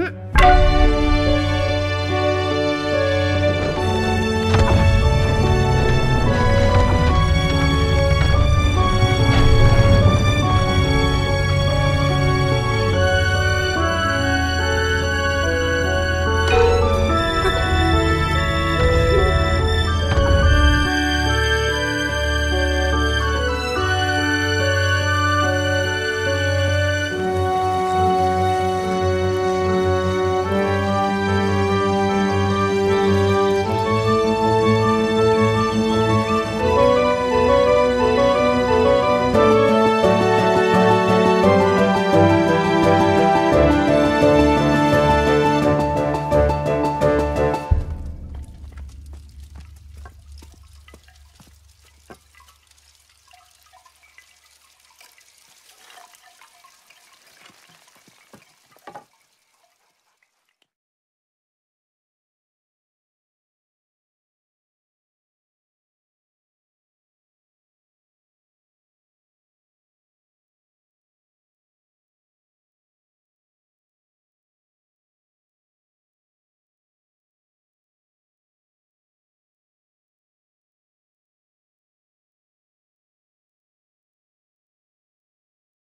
Hı?